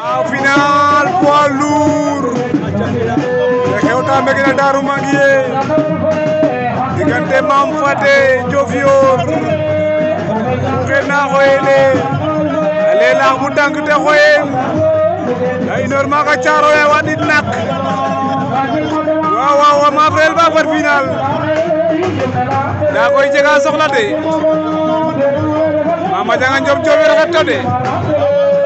waaw final poids lourd. Te xew ta mbege na Darou Manguié diggante Mame Fadé Diofior xena xoyele a leelaax mu tànk te xoyel a inoor maaga Thiaroye a waɗit nak. Waaw waaw ma maafrel ba far final. Ndaa koy jega soxla de. Mama Dianga Diop Diofior xet de.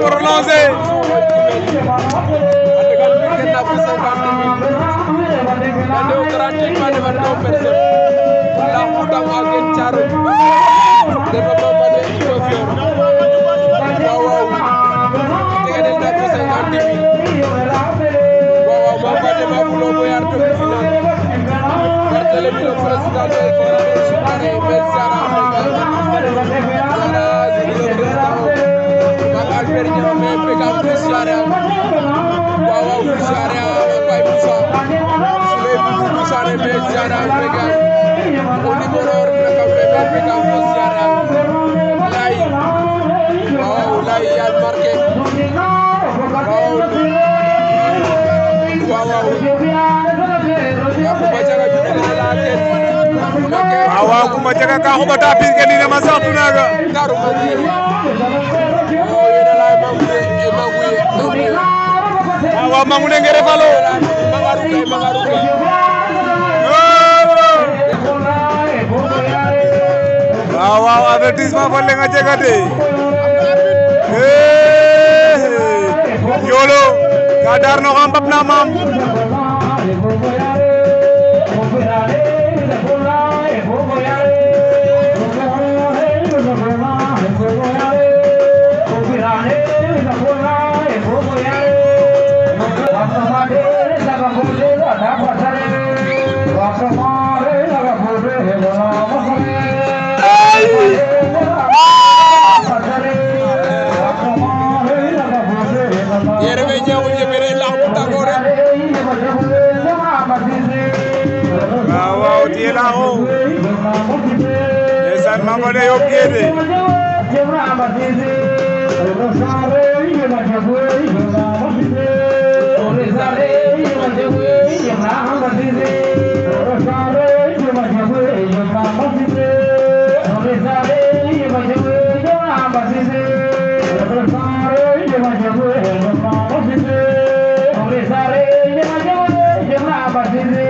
nous relancer. Thank you. Soɓidin Diofior waaw waaw lax bu tàng Mame Fadé journée prolongée waaw waaw Coumba Diaga ka xuɓata piir ke nina ma saxtu naaga waaw waaw mangu ne ngere falo waaw waaw ladies माँ फल जगह दे योलो गाडार नो अपना माम là-haut. Les Thank you.